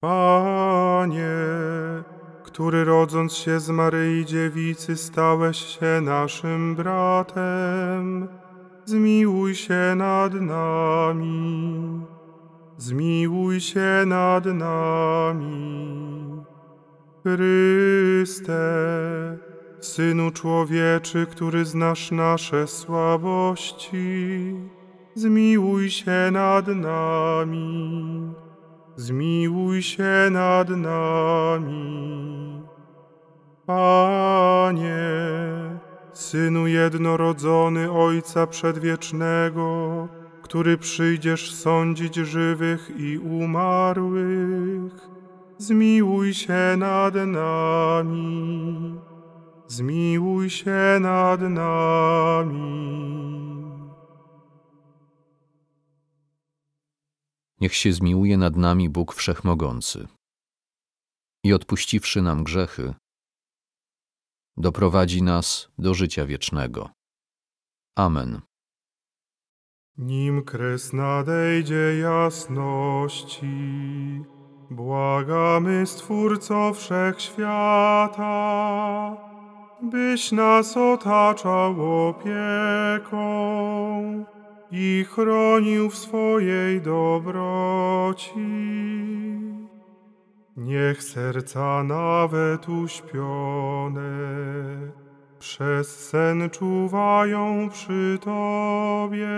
Panie, który rodząc się z Maryi Dziewicy stałeś się naszym bratem, zmiłuj się nad nami, zmiłuj się nad nami. Chryste, Synu Człowieczy, który znasz nasze słabości, zmiłuj się nad nami zmiłuj się nad nami. Panie, Synu jednorodzony Ojca Przedwiecznego, który przyjdziesz sądzić żywych i umarłych, zmiłuj się nad nami. Zmiłuj się nad nami. Niech się zmiłuje nad nami Bóg Wszechmogący i odpuściwszy nam grzechy, doprowadzi nas do życia wiecznego. Amen. Nim kres nadejdzie jasności, błagamy Stwórco Wszechświata, byś nas otaczał opieką i chronił w swojej dobroci. Niech serca nawet uśpione przez sen czuwają przy Tobie,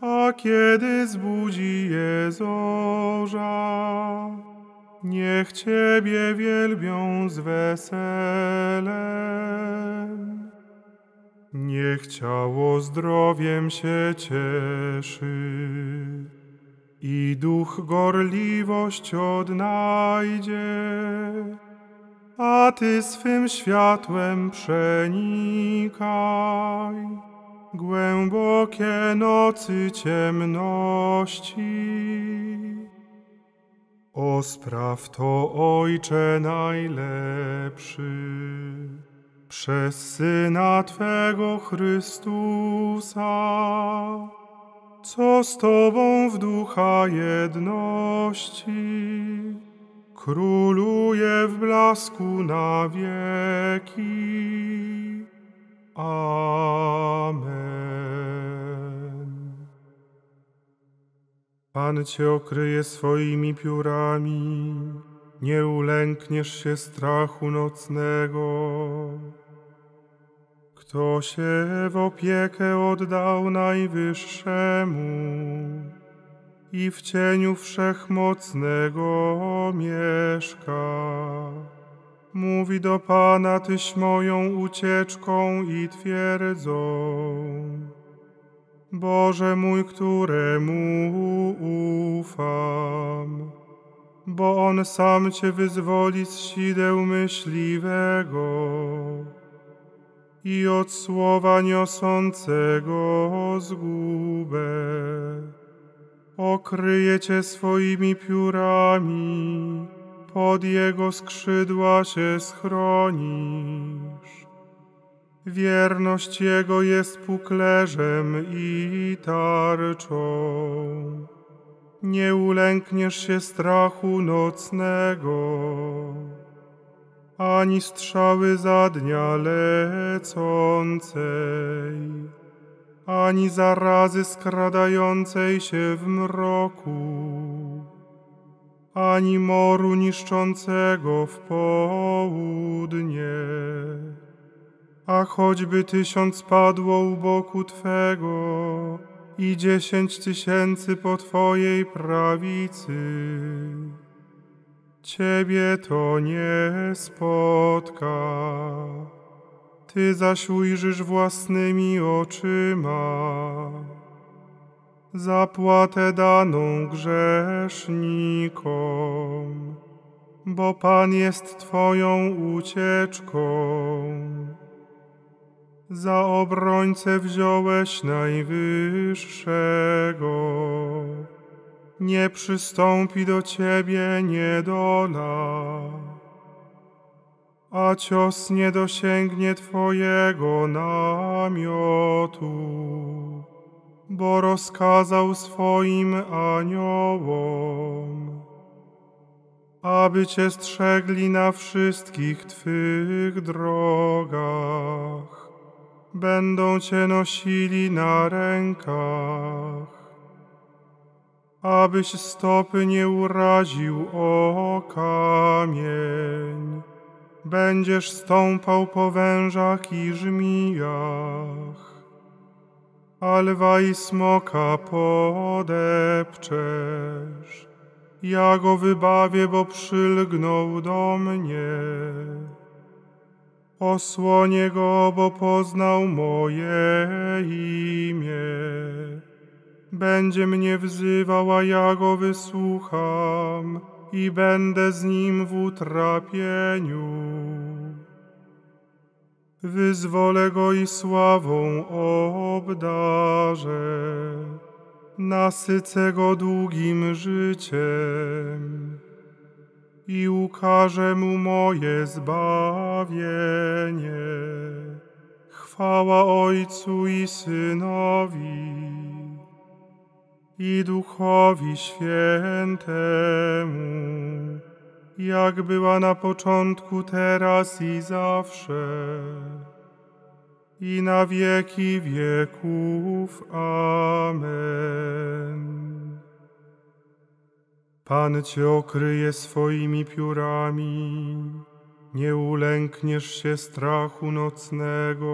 a kiedy zbudzi je zorza, niech Ciebie wielbią z weselem. Niech ciało zdrowiem się cieszy i duch gorliwość odnajdzie, a Ty swym światłem przenikaj głębokie nocy ciemności. O spraw to Ojcze najlepszy przez Syna Twego Chrystusa, co z Tobą w ducha jedności króluje w blasku na wieki. Amen. Pan Cię okryje swoimi piórami, nie ulękniesz się strachu nocnego. Kto się w opiekę oddał Najwyższemu i w cieniu Wszechmocnego mieszka. Mówi do Pana, Tyś moją ucieczką i twierdzą. Boże mój, któremu ufam, bo On sam Cię wyzwoli z sideł myśliwego i od słowa niosącego zgubę. Okryje cię swoimi piórami, pod jego skrzydła się schronisz. Wierność jego jest puklerzem i tarczą. Nie ulękniesz się strachu nocnego ani strzały za dnia lecącej, ani zarazy skradającej się w mroku, ani moru niszczącego w południe. A choćby tysiąc padło u boku Twego i dziesięć tysięcy po Twojej prawicy. Ciebie to nie spotka. Ty zaś ujrzysz własnymi oczyma zapłatę daną grzesznikom, bo Pan jest Twoją ucieczką. Za obrońcę wziąłeś najwyższego, nie przystąpi do Ciebie niedola, a cios nie dosięgnie Twojego namiotu bo rozkazał swoim aniołom, aby Cię strzegli na wszystkich Twych drogach. Będą Cię nosili na rękach, abyś stopy nie uraził o kamień. Będziesz stąpał po wężach i żmijach a lwa i smoka podepczesz. Ja go wybawię, bo przylgnął do mnie. Osłonię go, bo poznał moje imię. Będzie mnie wzywał, a ja go wysłucham i będę z nim w utrapieniu. Wyzwolę go i sławą obdarzę, nasycę go długim życiem i ukażę mu moje zbawienie. Chwała Ojcu i Synowi i Duchowi Świętemu jak była na początku, teraz i zawsze, i na wieki wieków. Amen. Pan Cię okryje swoimi piórami, nie ulękniesz się strachu nocnego.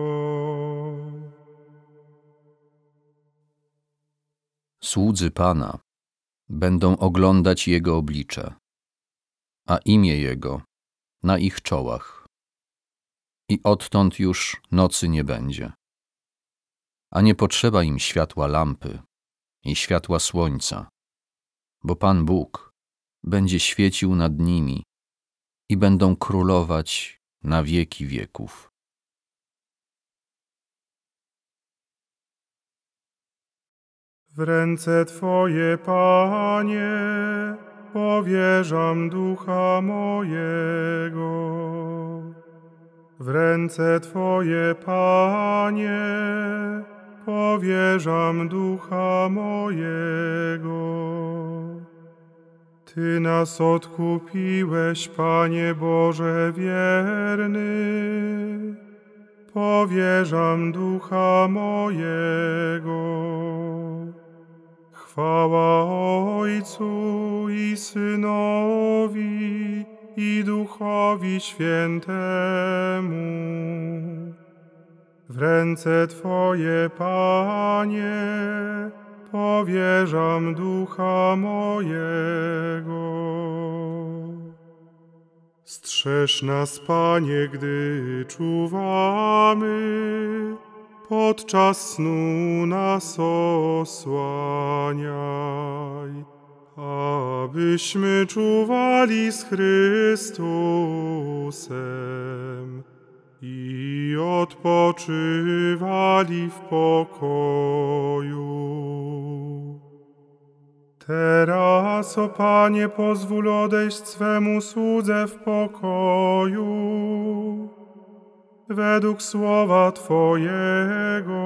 Słudzy Pana będą oglądać Jego oblicze a imię Jego na ich czołach. I odtąd już nocy nie będzie. A nie potrzeba im światła lampy i światła słońca, bo Pan Bóg będzie świecił nad nimi i będą królować na wieki wieków. W ręce Twoje, Panie, powierzam ducha mojego. W ręce Twoje, Panie, powierzam ducha mojego. Ty nas odkupiłeś, Panie Boże wierny. Powierzam ducha mojego. Chwała Ojcu i Synowi i Duchowi Świętemu. W ręce Twoje, Panie, powierzam ducha mojego. Strzeż nas, Panie, gdy czuwamy, podczas snu nas osłaniaj, abyśmy czuwali z Chrystusem i odpoczywali w pokoju. Teraz, o Panie, pozwól odejść swemu słudze w pokoju według słowa Twojego,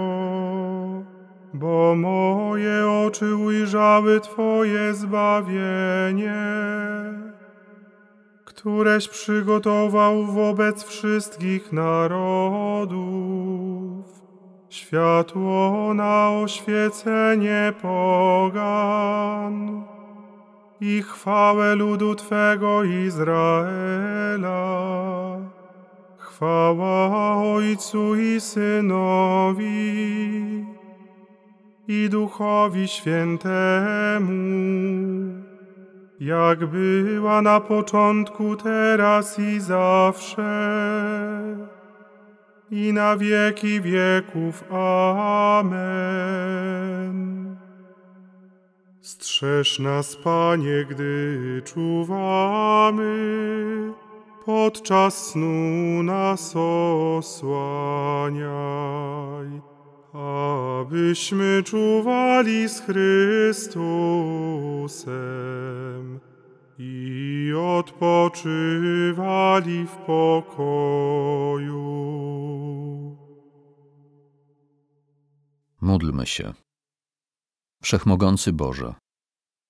bo moje oczy ujrzały Twoje zbawienie, któreś przygotował wobec wszystkich narodów, światło na oświecenie pogan i chwałę ludu Twego Izraela. Chwała Ojcu i Synowi i Duchowi Świętemu, jak była na początku, teraz i zawsze, i na wieki wieków. Amen. Strzeż nas, Panie, gdy czuwamy, podczas snu nas osłaniaj abyśmy czuwali z Chrystusem i odpoczywali w pokoju. Módlmy się. Wszechmogący Boże,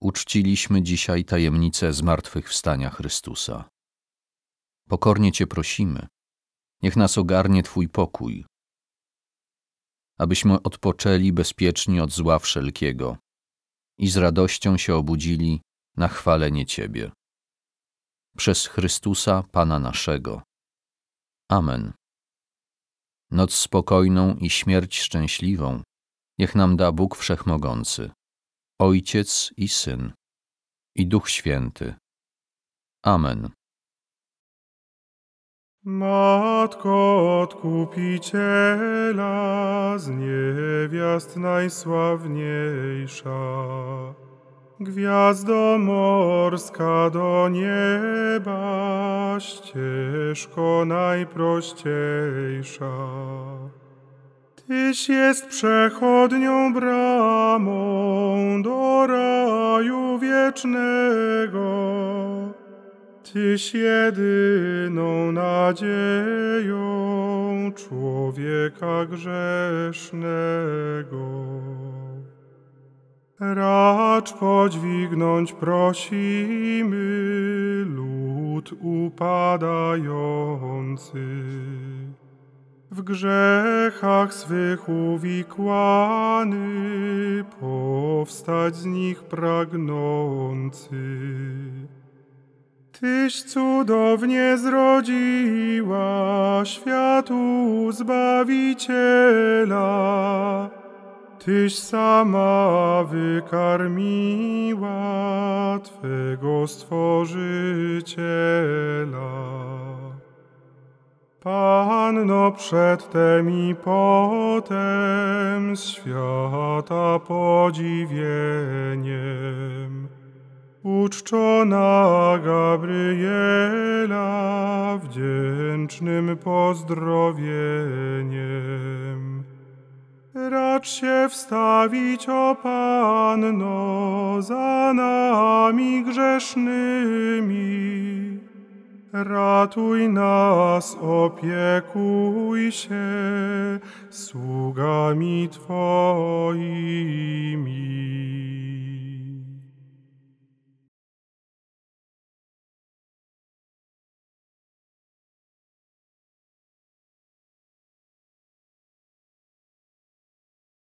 uczciliśmy dzisiaj tajemnicę zmartwychwstania Chrystusa. Pokornie Cię prosimy, niech nas ogarnie Twój pokój, abyśmy odpoczęli bezpiecznie od zła wszelkiego i z radością się obudzili na chwalenie Ciebie. Przez Chrystusa, Pana naszego. Amen. Noc spokojną i śmierć szczęśliwą niech nam da Bóg Wszechmogący, Ojciec i Syn, i Duch Święty. Amen. Matko Odkupiciela, z niewiast najsławniejsza, Gwiazdo morska do nieba, ścieżko najprościejsza. Tyś jest przechodnią bramą do raju wiecznego, Tyś jedyną nadzieją człowieka grzesznego. Racz podźwignąć prosimy lud upadający, w grzechach swych uwikłany, powstać z nich pragnący. Tyś cudownie zrodziła światu Zbawiciela, Tyś sama wykarmiła Twego Stworzyciela. Panno przedtem i potem świata podziwieniem, uczczona Gabriela wdzięcznym pozdrowieniem. Racz się wstawić, o Panno, za nami grzesznymi. Ratuj nas, opiekuj się sługami Twoimi.